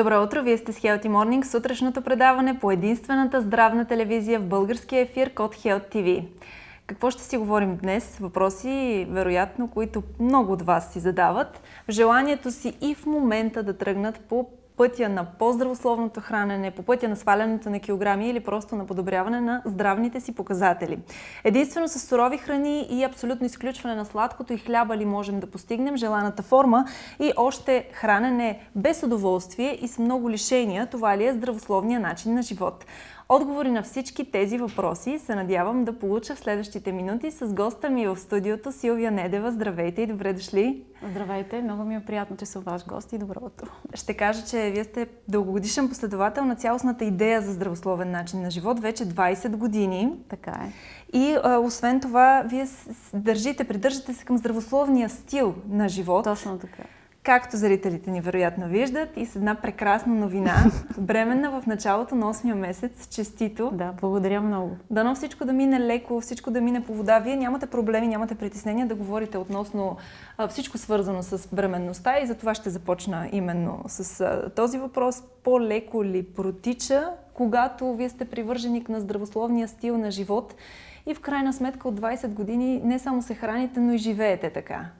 Добро утро! Вие сте с Healthy Morning, сутрешното предаване по единствената здравна телевизия в българския ефир Код Health TV. Какво ще си говорим днес? Въпроси, вероятно, които много от вас си задават. В желанието си и в момента да тръгнат по пътя на по-здравословното хранене, по пътя на свалянето на килограми или просто на подобряване на здравните си показатели. Единствено с сурови храни и абсолютно изключване на сладкото и хляба ли можем да постигнем желаната форма и още хранене без удоволствие и с много лишения, това ли е здравословния начин на живот? Отговори на всички тези въпроси се надявам да получа в следващите минути с госта ми в студиото Силвия Недева. Здравейте и добре дошли! Здравейте! Много ми е приятно, че съм ваш гост и добро утро! Ще кажа, че вие сте дългогодишен последовател на цялостната идея за здравословен начин на живот вече 20 години. Така е. И а, освен това, вие държите, придържате се към здравословния стил на живот. Точно така. Както зрителите ни вероятно виждат и с една прекрасна новина, бременна в началото на 8 месец, честито. Да, благодаря много. Дано всичко да мине леко, всичко да мине по вода. Вие нямате проблеми, нямате притеснения да говорите относно а, всичко свързано с бременността и за това ще започна именно с а, този въпрос. По-леко ли протича, когато вие сте привърженик на здравословния стил на живот и в крайна сметка от 20 години не само се храните, но и живеете така?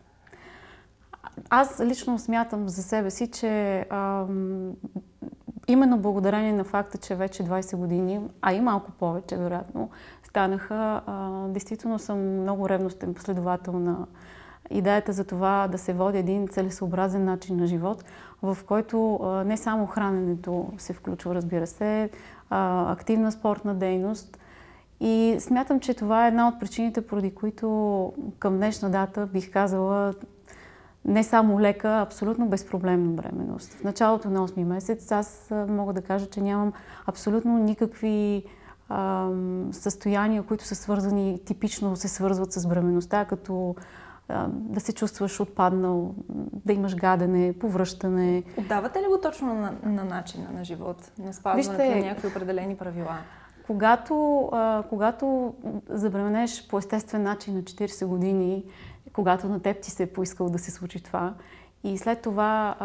Аз лично смятам за себе си, че ам, именно благодарение на факта, че вече 20 години, а и малко повече, вероятно, станаха, а, действително съм много ревностен последовател на идеята за това да се води един целесообразен начин на живот, в който а, не само храненето се включва, разбира се, а, активна спортна дейност. И смятам, че това е една от причините, поради които към днешна дата бих казала не само лека, абсолютно безпроблемна бременност. В началото на 8 месец аз мога да кажа, че нямам абсолютно никакви а, състояния, които са свързани, типично се свързват с бременността, като а, да се чувстваш отпаднал, да имаш гадене, повръщане. Отдавате ли го точно на, на начина на живот, на спазването Вижте, на някакви определени правила? Когато, а, когато забременеш по естествен начин на 40 години, когато на теб ти се е поискал да се случи това. И след това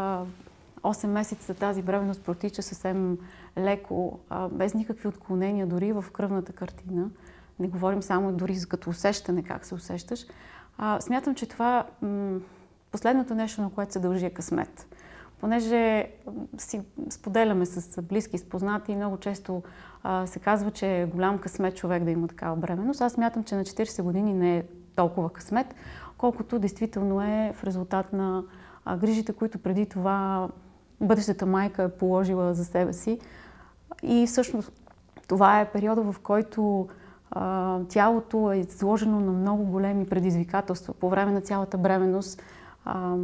8 месеца тази бременност протича съвсем леко, без никакви отклонения, дори в кръвната картина. Не говорим само дори като усещане как се усещаш. смятам, че това последното нещо, на което се дължи е късмет. Понеже си споделяме с близки, с познати, много често се казва, че е голям късмет човек да има такава бременност. Аз смятам, че на 40 години не е толкова късмет колкото действително е в резултат на а, грижите, които преди това бъдещата майка е положила за себе си. И всъщност това е периода, в който а, тялото е изложено на много големи предизвикателства. По време на цялата бременност а,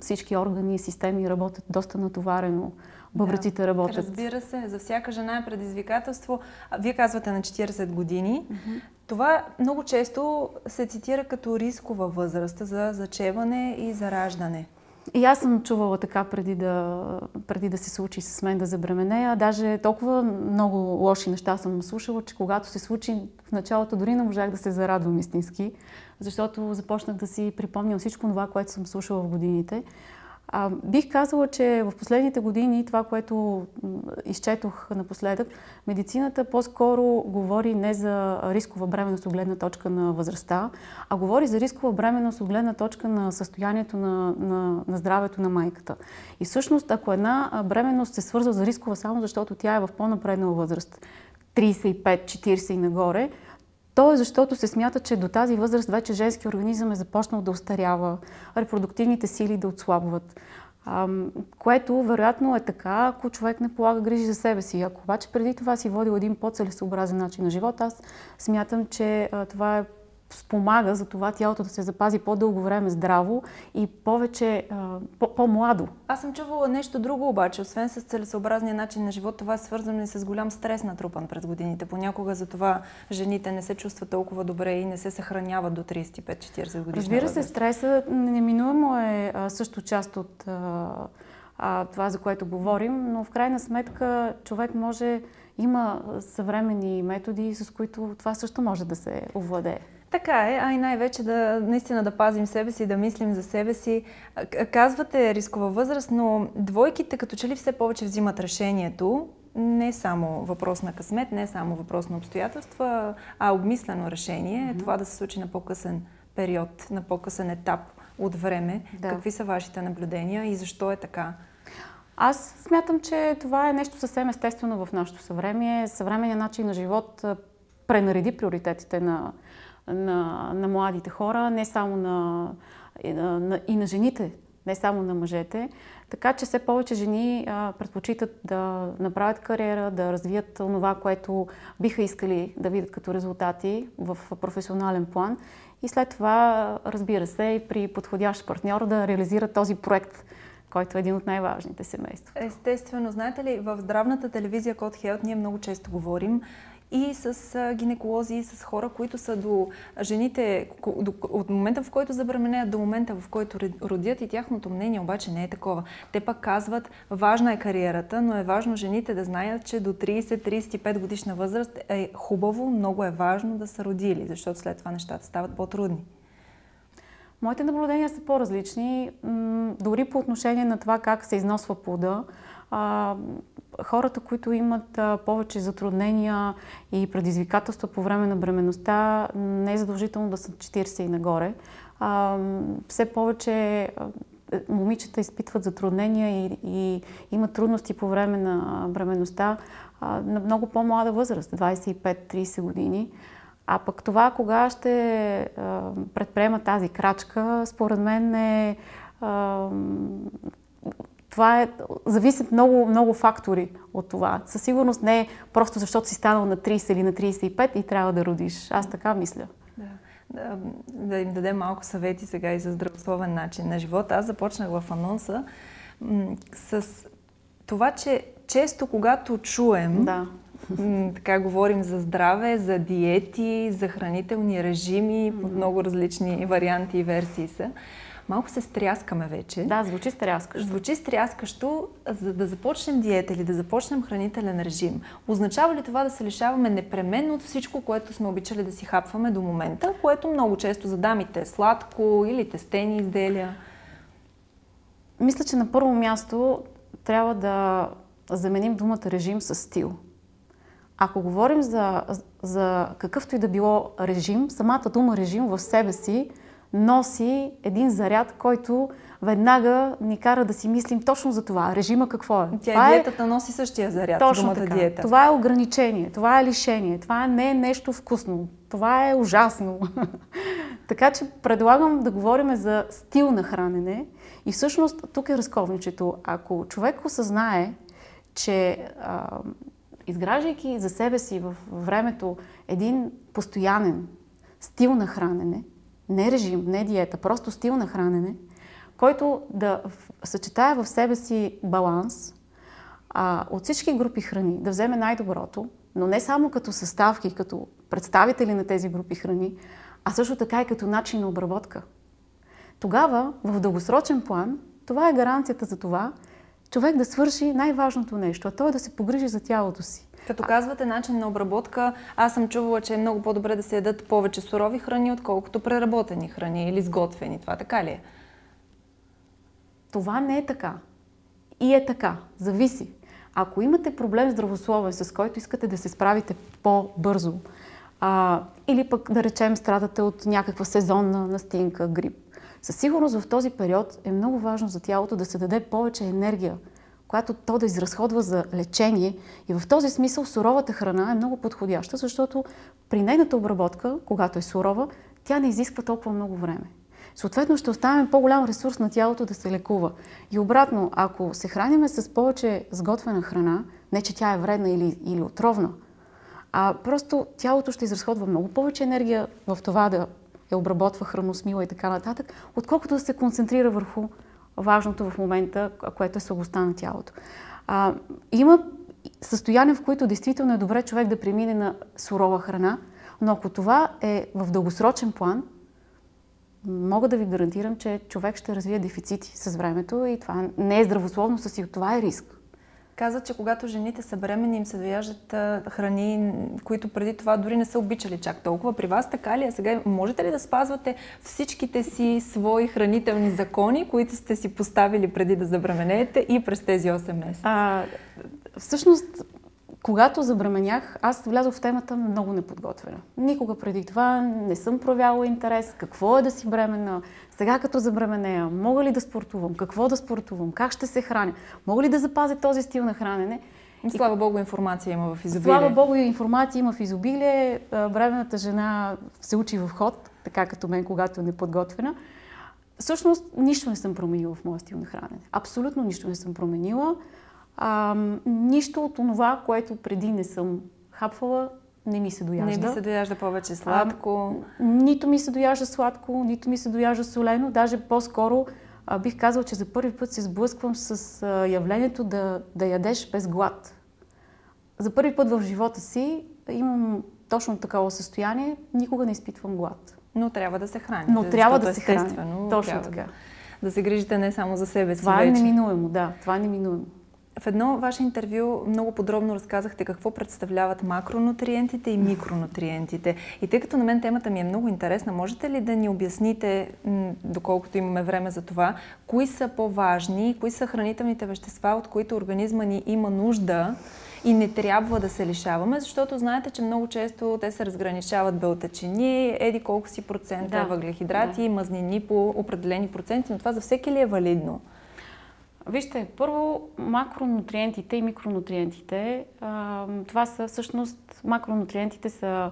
всички органи и системи работят доста натоварено. Бъбреците да, работят. Разбира се, за всяка жена е предизвикателство. Вие казвате на 40 години. Mm-hmm. Това много често се цитира като рискова възраст за зачеване и за раждане. И аз съм чувала така преди да, преди да се случи с мен да забременея. Даже толкова много лоши неща съм слушала, че когато се случи в началото, дори не можах да се зарадвам истински, защото започнах да си припомням всичко това, което съм слушала в годините. А, бих казала, че в последните години това, което изчетох напоследък, медицината по-скоро говори не за рискова бременност от гледна точка на възрастта, а говори за рискова бременност от гледна точка на състоянието на, на, на здравето на майката. И всъщност, ако една бременност се свързва за рискова само защото тя е в по-напреднала възраст, 35-40 и нагоре, то е защото се смята, че до тази възраст вече женски организъм е започнал да устарява, репродуктивните сили да отслабват. което вероятно е така, ако човек не полага грижи за себе си. Ако обаче преди това си водил един по-целесообразен начин на живот, аз смятам, че това е спомага за това тялото да се запази по-дълго време здраво и повече, по-младо. Аз съм чувала нещо друго обаче. Освен с целесообразния начин на живот, това е свързано и с голям стрес натрупан през годините. Понякога за това жените не се чувстват толкова добре и не се съхраняват до 35-40 години. Разбира се, стресът неминуемо е също част от а, това, за което говорим, но в крайна сметка човек може, има съвремени методи, с които това също може да се овладее. Така е, а и най-вече да наистина да пазим себе си, да мислим за себе си. Казвате рискова възраст, но двойките като че ли все повече взимат решението, не е само въпрос на късмет, не е само въпрос на обстоятелства, а обмислено решение mm-hmm. това да се случи на по-късен период, на по-късен етап от време. Да. Какви са вашите наблюдения и защо е така? Аз смятам, че това е нещо съвсем естествено в нашето съвремие. Съвременният начин на живот пренареди приоритетите на, на, на младите хора, не само на, на, и на жените, не само на мъжете. Така че все повече жени а, предпочитат да направят кариера, да развият това, което биха искали да видят като резултати в професионален план. И след това, разбира се, и при подходящ партньор да реализират този проект, който е един от най-важните семейства. Естествено, знаете ли, в здравната телевизия Код Хелт ние много често говорим и с гинеколози, и с хора, които са до жените, от момента в който забременеят до момента в който родят и тяхното мнение обаче не е такова. Те пък казват, важна е кариерата, но е важно жените да знаят, че до 30-35 годишна възраст е хубаво, много е важно да са родили, защото след това нещата стават по-трудни. Моите наблюдения са по-различни, дори по отношение на това как се износва плода хората, които имат повече затруднения и предизвикателства по време на бременността, не е задължително да са 40 и нагоре. Все повече момичета изпитват затруднения и, и имат трудности по време на бременността на много по-млада възраст, 25-30 години. А пък това, кога ще предприема тази крачка, според мен е това е, зависят много, много фактори от това. Със сигурност не е просто защото си станал на 30 или на 35 и трябва да родиш. Аз така мисля. Да. Да, да им дадем малко съвети сега и за здравословен начин на живота. Аз започнах в анонса м- с това, че често когато чуем, да. м- така говорим за здраве, за диети, за хранителни режими, mm-hmm. под много различни варианти и версии са, малко се стряскаме вече. Да, звучи стряскащо. Звучи стряскащо, за да започнем диета или да започнем хранителен режим. Означава ли това да се лишаваме непременно от всичко, което сме обичали да си хапваме до момента, което много често за дамите е сладко или тестени изделия? Мисля, че на първо място трябва да заменим думата режим с стил. Ако говорим за, за какъвто и да било режим, самата дума режим в себе си носи един заряд, който веднага ни кара да си мислим точно за това. Режима какво е? Тя това е- диетата е... носи същия заряд. Точно така. Диета. Това е ограничение, това е лишение, това не е нещо вкусно, това е ужасно. така че предлагам да говорим за стил на хранене и всъщност тук е разковничето. Ако човек осъзнае, че а, изграждайки за себе си в времето един постоянен стил на хранене, не режим, не диета, просто стил на хранене, който да съчетая в себе си баланс а, от всички групи храни, да вземе най-доброто, но не само като съставки, като представители на тези групи храни, а също така и като начин на обработка. Тогава, в дългосрочен план, това е гаранцията за това, човек да свърши най-важното нещо, а то е да се погрижи за тялото си. Като казвате начин на обработка, аз съм чувала, че е много по-добре да се ядат повече сурови храни, отколкото преработени храни или сготвени. Това така ли е? Това не е така. И е така. Зависи. Ако имате проблем здравословен, с който искате да се справите по-бързо, а, или пък да речем страдате от някаква сезонна настинка, грип, със сигурност в този период е много важно за тялото да се даде повече енергия, която то да изразходва за лечение. И в този смисъл суровата храна е много подходяща, защото при нейната обработка, когато е сурова, тя не изисква толкова много време. Съответно ще оставим по-голям ресурс на тялото да се лекува. И обратно, ако се храниме с повече сготвена храна, не че тя е вредна или, или отровна, а просто тялото ще изразходва много повече енергия в това да я обработва храносмила и така нататък, отколкото да се концентрира върху важното в момента, което е слабостта на тялото. А, има състояния, в които действително е добре човек да премине на сурова храна, но ако това е в дългосрочен план, мога да ви гарантирам, че човек ще развие дефицити с времето и това не е здравословно със това е риск. Казват, че когато жените са бремени, им се дояждат храни, които преди това дори не са обичали чак толкова. При вас така ли? А сега можете ли да спазвате всичките си свои хранителни закони, които сте си поставили преди да забременеете и през тези 8 месеца? А, всъщност, когато забременях, аз влязох в темата много неподготвена. Никога преди това не съм проявяла интерес. Какво е да си бременна? Сега като забременея, мога ли да спортувам? Какво да спортувам? Как ще се храня? Мога ли да запазя този стил на хранене? Слава Богу, информация има в изобилие. Слава Богу, информация има в изобилие. Бременната жена се учи в ход, така като мен, когато е неподготвена. Всъщност, нищо не съм променила в моя стил на хранене. Абсолютно нищо не съм променила. А, нищо от това, което преди не съм хапвала, не ми се дояжда. Не ми се дояжда повече сладко. А, нито ми се дояжда сладко, нито ми се дояжда солено. Даже по-скоро а, бих казала, че за първи път се сблъсквам с а, явлението да, да ядеш без глад. За първи път в живота си имам точно такова състояние. Никога не изпитвам глад. Но трябва да се храни. Но трябва да се храни. Точно така. Да, да се грижите не само за себе си. Това е неминуемо, да. Това е неминуемо. В едно ваше интервю много подробно разказахте какво представляват макронутриентите и микронутриентите. И тъй като на мен темата ми е много интересна, можете ли да ни обясните, доколкото имаме време за това, кои са по-важни, кои са хранителните вещества, от които организма ни има нужда и не трябва да се лишаваме, защото знаете, че много често те се разграничават белтачини, еди колко си процента да, въглехидрати, да. мазнини по определени проценти, но това за всеки ли е валидно? Вижте, първо макронутриентите и микронутриентите. Това са всъщност, макронутриентите са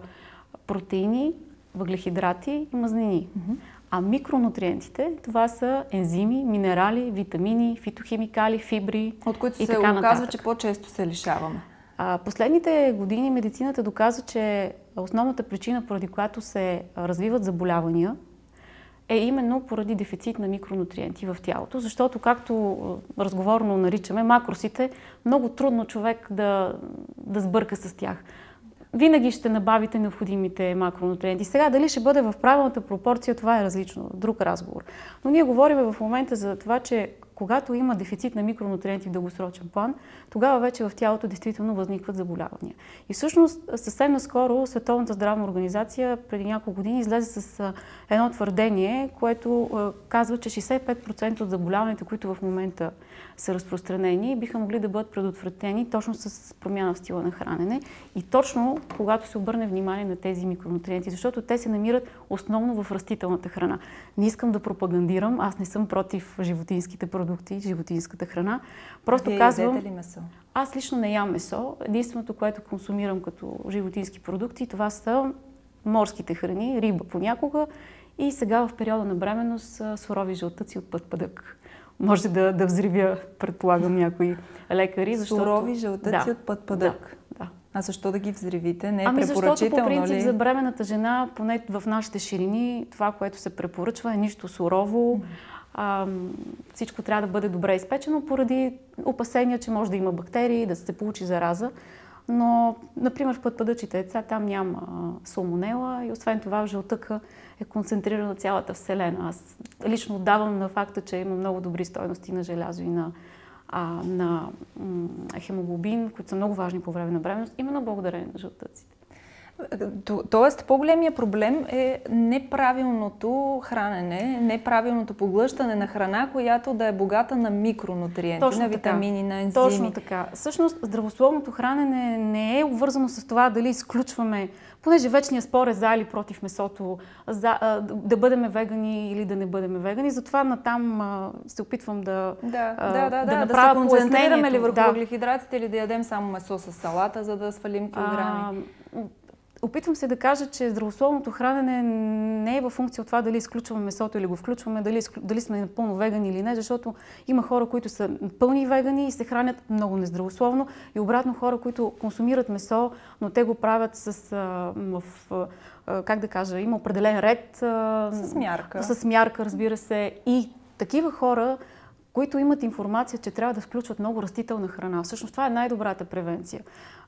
протеини, въглехидрати и мазнини. Mm-hmm. А микронутриентите, това са ензими, минерали, витамини, фитохимикали, фибри От които се оказва, че по-често се лишаваме. А, последните години медицината доказа, че основната причина, поради която се развиват заболявания, е именно поради дефицит на микронутриенти в тялото, защото, както разговорно наричаме, макросите, много трудно човек да, да сбърка с тях. Винаги ще набавите необходимите макронутриенти. Сега дали ще бъде в правилната пропорция, това е различно, друг разговор. Но ние говорим в момента за това, че когато има дефицит на микронутриенти в дългосрочен план, тогава вече в тялото действително възникват заболявания. И всъщност съвсем наскоро Световната здравна организация преди няколко години излезе с едно твърдение, което казва, че 65% от заболяванията, които в момента са разпространени, биха могли да бъдат предотвратени точно с промяна в стила на хранене и точно когато се обърне внимание на тези микронутриенти, защото те се намират основно в растителната храна. Не искам да пропагандирам, аз не съм против животинските продукти, животинската храна. Просто Вие казвам... ли месо? Аз лично не ям месо. Единственото, което консумирам като животински продукти, това са морските храни, риба понякога и сега в периода на бременност сурови жълтъци от път пъдък може да, да взривя, предполагам, някои лекари. Защото... Сурови жълтъци да, от път пъдък. Да, да. А защо да ги взривите? Не е ами защото по принцип ли? за бременната жена, поне в нашите ширини, това, което се препоръчва е нищо сурово. А, всичко трябва да бъде добре изпечено поради опасения, че може да има бактерии, да се получи зараза. Но, например, в пътпадъчите яйца там няма салмонела и освен това в жълтъка е концентрирана цялата Вселена. Аз лично давам на факта, че има много добри стойности на желязо и на, а, на хемоглобин, които са много важни по време на бременност, именно благодарение на жълтъците. Тоест, по-големия проблем е неправилното хранене, неправилното поглъщане на храна, която да е богата на микронутриенти, Точно на витамини, така. на ензими. Точно така. Всъщност, здравословното хранене не е обвързано с това дали изключваме, понеже вечният спор е за или против месото, за, а, да бъдем вегани или да не бъдем вегани. Затова натам а, се опитвам да Да, а, да, да, да, да, направя да се концентрираме ли върху да. въглехидратите или да ядем само месо с салата, за да свалим килограми? А, Опитвам се да кажа, че здравословното хранене не е във функция от това дали изключваме месото или го включваме, дали, дали сме напълно вегани или не, защото има хора, които са пълни вегани и се хранят много нездравословно и обратно хора, които консумират месо, но те го правят с, а, в, а, как да кажа, има определен ред. А, с мярка. С мярка, разбира се. И такива хора които имат информация, че трябва да включват много растителна храна. Всъщност това е най-добрата превенция.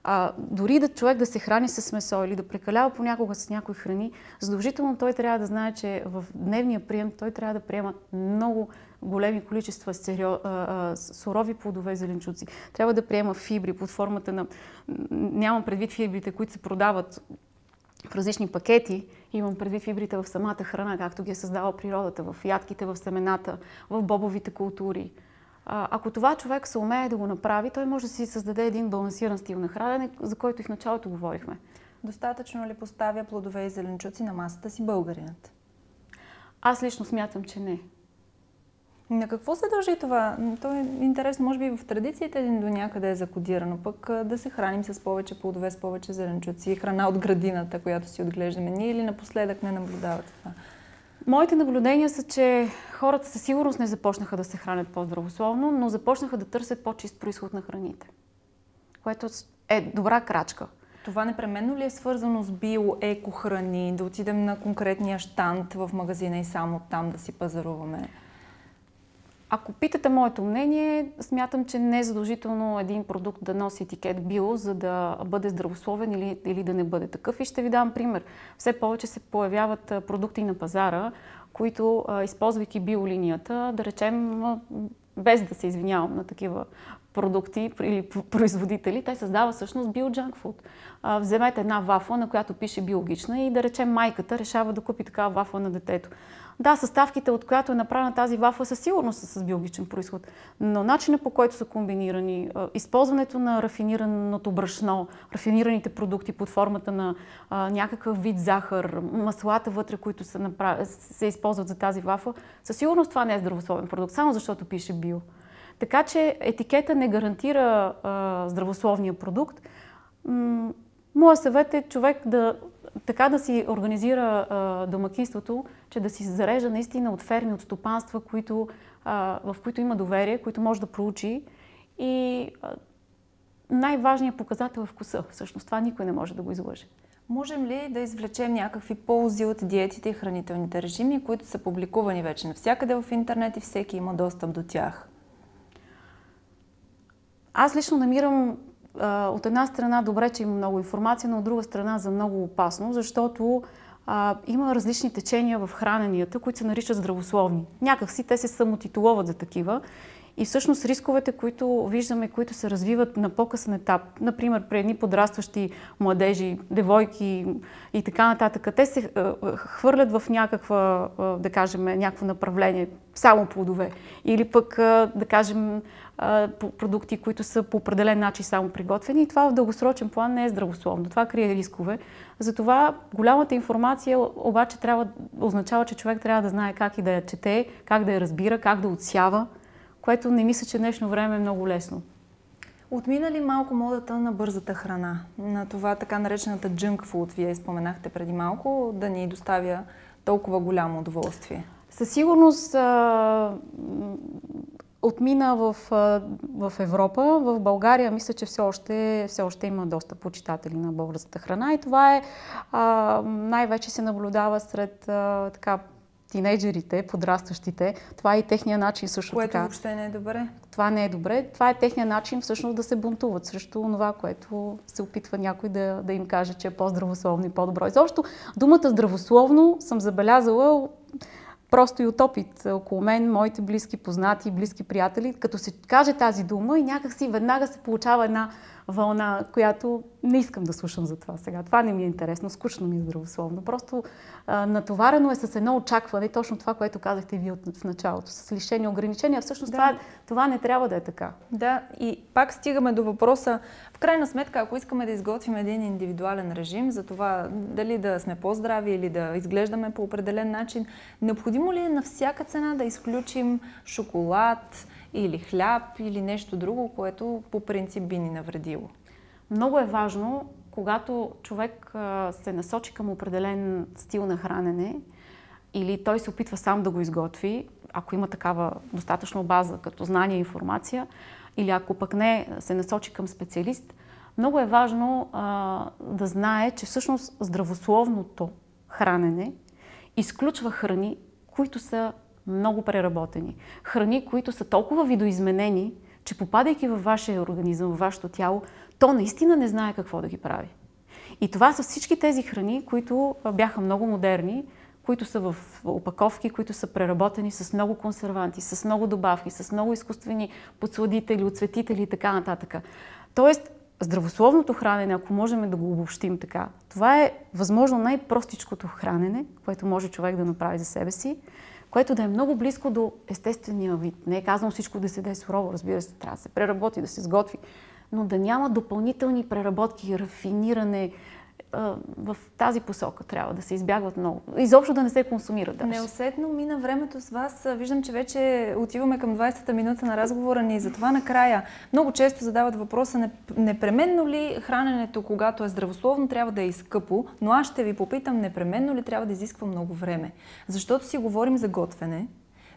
А, дори да човек да се храни с месо или да прекалява понякога с някои храни, задължително той трябва да знае, че в дневния прием той трябва да приема много големи количества серио, а, а, сурови плодове, зеленчуци. Трябва да приема фибри под формата на... Нямам предвид фибрите, които се продават в различни пакети. Имам предвид фибрите в самата храна, както ги е създала природата, в ядките, в семената, в бобовите култури. Ако това човек се умее да го направи, той може да си създаде един балансиран стил на хранене, за който и в началото говорихме. Достатъчно ли поставя плодове и зеленчуци на масата си българинът? Аз лично смятам, че не. На какво се дължи това? То е интересно, може би в традициите един до някъде е закодирано, пък да се храним с повече плодове, с повече зеленчуци, храна от градината, която си отглеждаме ние или напоследък не наблюдавате това? Моите наблюдения са, че хората със сигурност не започнаха да се хранят по-здравословно, но започнаха да търсят по-чист происход на храните, което е добра крачка. Това непременно ли е свързано с био, еко храни, да отидем на конкретния штант в магазина и само там да си пазаруваме? Ако питате моето мнение, смятам, че не е задължително един продукт да носи етикет био, за да бъде здравословен или, или да не бъде такъв. И ще ви дам пример. Все повече се появяват продукти на пазара, които, използвайки биолинията, да речем, без да се извинявам на такива продукти или производители, те създават всъщност биоджанк фуд. Вземете една вафла, на която пише биологична и да речем майката решава да купи такава вафла на детето. Да, съставките, от която е направена тази вафла, със сигурност са с биологичен происход, но начинът по който са комбинирани, използването на рафинираното брашно, рафинираните продукти под формата на а, някакъв вид захар, маслата вътре, които се, направ... се използват за тази вафла, със сигурност това не е здравословен продукт, само защото пише био. Така че етикета не гарантира а, здравословния продукт. Моя съвет е човек да така да си организира а, домакинството, че да си зарежда наистина от ферми, от стопанства, които, а, в които има доверие, които може да проучи. И най-важният показател е вкуса. Всъщност това никой не може да го излъже. Можем ли да извлечем някакви ползи от диетите и хранителните режими, които са публикувани вече навсякъде в интернет и всеки има достъп до тях? Аз лично намирам от една страна добре, че има много информация, но от друга страна за много опасно, защото а, има различни течения в храненията, които се наричат здравословни. Някак си те се самотитулуват за такива. И всъщност рисковете, които виждаме, които се развиват на по-късен етап, например при едни подрастващи младежи, девойки и така нататък, те се хвърлят в някаква, да кажем, някакво направление, само плодове. Или пък, да кажем, продукти, които са по определен начин само приготвени. И това в дългосрочен план не е здравословно. Това крие рискове. Затова голямата информация обаче трябва, означава, че човек трябва да знае как и да я чете, как да я разбира, как да отсява, което не мисля, че днешно време е много лесно. Отмина ли малко модата на бързата храна? На това така наречената junk food, вие споменахте преди малко, да ни доставя толкова голямо удоволствие? Със сигурност отмина в, в Европа. В България мисля, че все още, все още има доста почитатели на българската храна и това е най-вече се наблюдава сред а, така тинейджерите, подрастващите. Това е и техния начин също което така. въобще не е добре. Това не е добре. Това е техния начин всъщност да се бунтуват срещу това, което се опитва някой да, да им каже, че е по-здравословно и по-добро. Изобщо думата здравословно съм забелязала просто и от опит около мен, моите близки познати, близки приятели, като се каже тази дума и някакси веднага се получава една вълна, която не искам да слушам за това сега. Това не ми е интересно, скучно ми е здравословно. Просто а, натоварено е с едно очакване, точно това, което казахте ви от, в началото, с лишени ограничения. Всъщност да. това, това не трябва да е така. Да, и пак стигаме до въпроса, в крайна сметка, ако искаме да изготвим един индивидуален режим за това дали да сме по-здрави или да изглеждаме по определен начин, необходимо ли е на всяка цена да изключим шоколад, или хляб, или нещо друго, което по принцип би ни навредило. Много е важно, когато човек се насочи към определен стил на хранене или той се опитва сам да го изготви, ако има такава достатъчно база като знание и информация, или ако пък не се насочи към специалист, много е важно а, да знае, че всъщност здравословното хранене изключва храни, които са много преработени. Храни, които са толкова видоизменени, че попадайки във вашия организъм, във вашето тяло, то наистина не знае какво да ги прави. И това са всички тези храни, които бяха много модерни, които са в опаковки, които са преработени с много консерванти, с много добавки, с много изкуствени подсладители, отцветители и така нататък. Тоест, здравословното хранене, ако можем да го обобщим така, това е възможно най-простичкото хранене, което може човек да направи за себе си, което да е много близко до естествения вид. Не е казано всичко да се даде сурово, разбира се, трябва да се преработи, да се сготви, но да няма допълнителни преработки, рафиниране, в тази посока трябва да се избягват много. Изобщо да не се консумира даже. Неусетно мина времето с вас. Виждам, че вече отиваме към 20-та минута на разговора ни. Затова накрая много често задават въпроса непременно ли храненето, когато е здравословно, трябва да е изкъпо, но аз ще ви попитам, непременно ли трябва да изисква много време. Защото си говорим за готвене,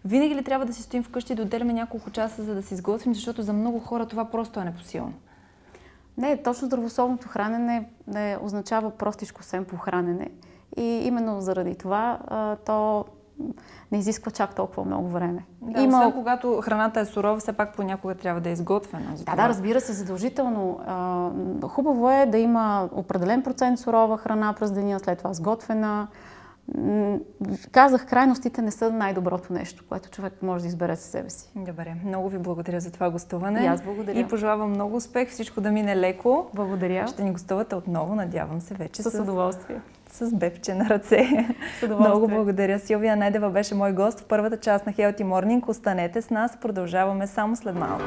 винаги ли трябва да си стоим вкъщи и да отделяме няколко часа, за да се изготвим, защото за много хора това просто е непосилно? Не, точно здравословното хранене не означава простичко семпо хранене. И именно заради това а, то не изисква чак толкова много време. Да, Има... освен когато храната е сурова, все пак понякога трябва да е изготвена. Да, да, разбира се, задължително. А, хубаво е да има определен процент сурова храна през деня, след това сготвена. Казах, крайностите не са най-доброто нещо, което човек може да избере със себе си. Добре, много ви благодаря за това гостуване. И аз благодаря. И пожелавам много успех, всичко да мине леко. Благодаря. Ще ни гостувате отново, надявам се вече. С, с удоволствие. С бебче на ръце. С удоволствие. Много благодаря. Силвия Недева беше мой гост в първата част на Healthy Morning. Останете с нас, продължаваме само след малко.